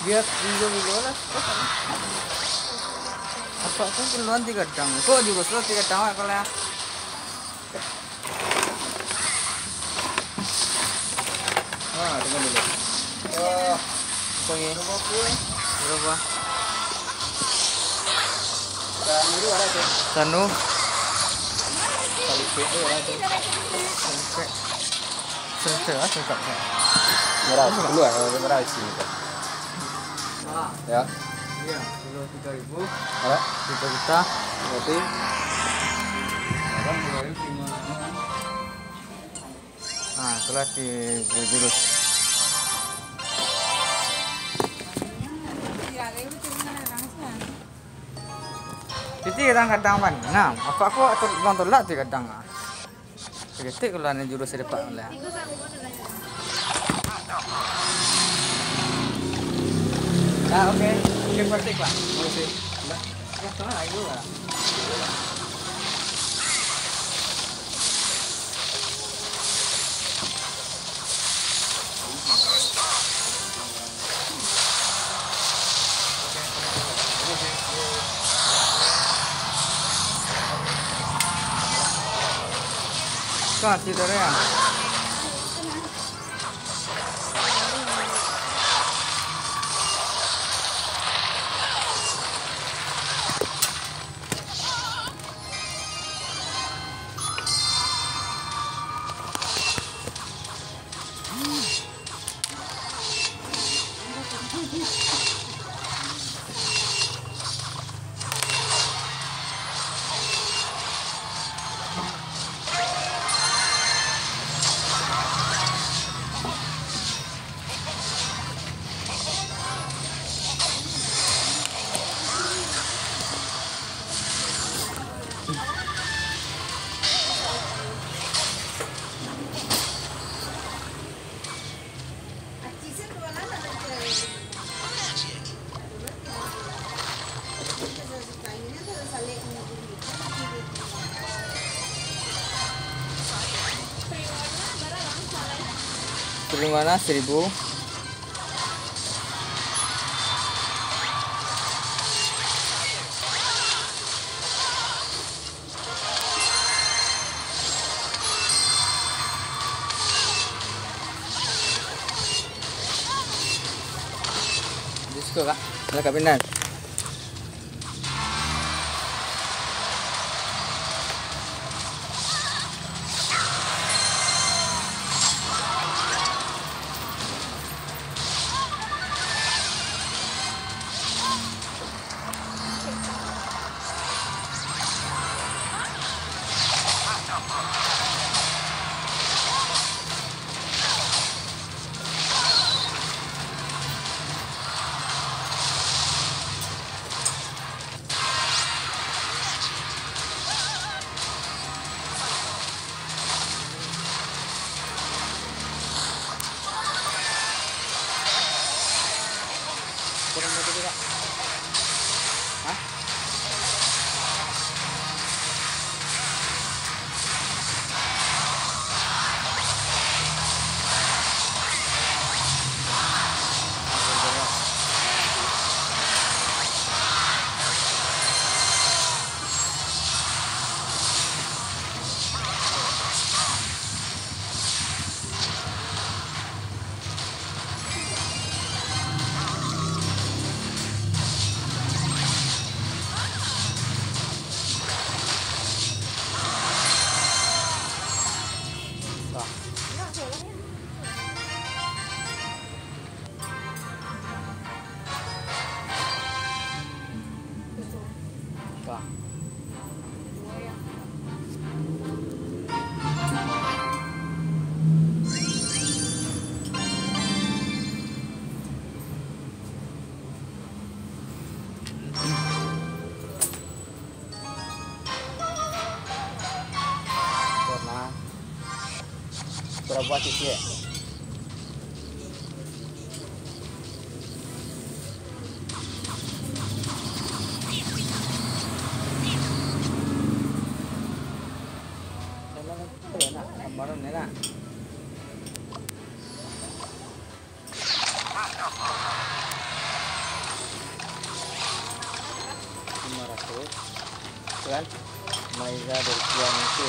Dia video video lah. Apa aku keluar tiga tang. Kok juga slow tiga tang kalau ya. Ah, tunggu dulu. Oh, pengen berapa? Sampai sampai ah sampai. Merah dulu ya, merah sini. Ya, iya, kilo tiga ribu. ada. Kita kita. Berarti Kan dua ribu lima. Ah, kelas di jurus. Jadi kadang-kadang kan, nah, apa aku atau bang tolak tu kadang ah. Kita kalau ni jurus sedepak lah. Ah, okay. Qué fuerte, claro. Sí. Ya está, ahí duda. God, did it out. Yeah. Mana? Seribu. Disko kak, ada kabinet. Pak. Pernah. Berapa sih ya? tuh kan? Maiza dari Kian itu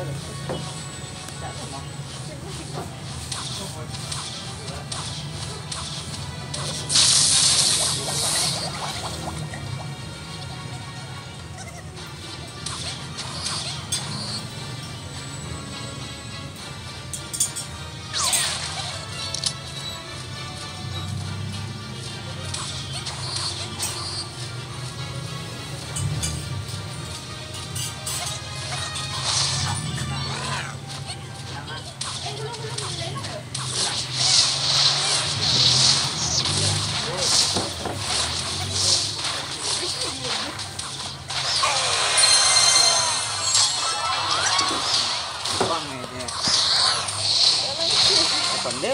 Pera.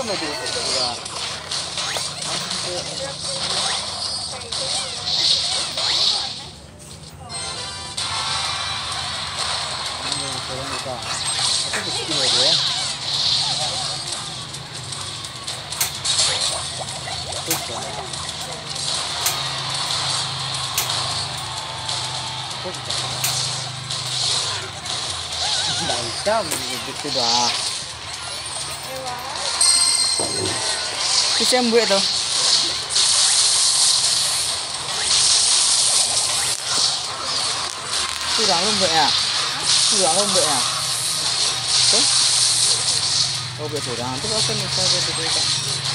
んないけどさ、これが。Dá um, dá um, dá um, dá um, Bisa yang buat tu. Tu dah lom à, ya. Tu dah lom buat ya. Tu. Oh, buat tu dah. Tu pasal ni saya buat tu.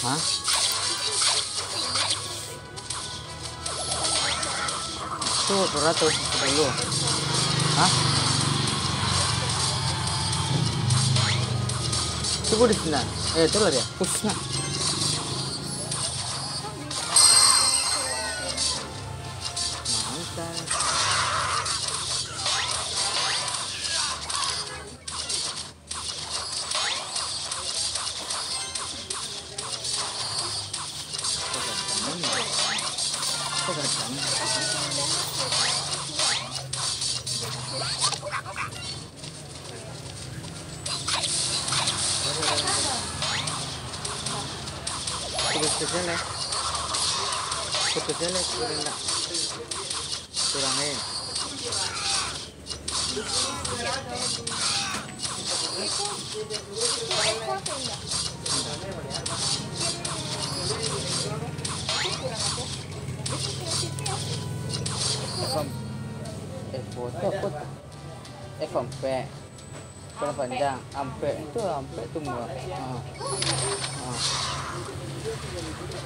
Huh? Tuh, 210. Hah? Coba di sana. Eh, itu lah dia. khususnya Kecilnya, kecilnya kurang tak, kurang ni. Ekam, ekor, ekor, ekam pe, kalau panjang, ampe itu ampe tu murah. Ini dia.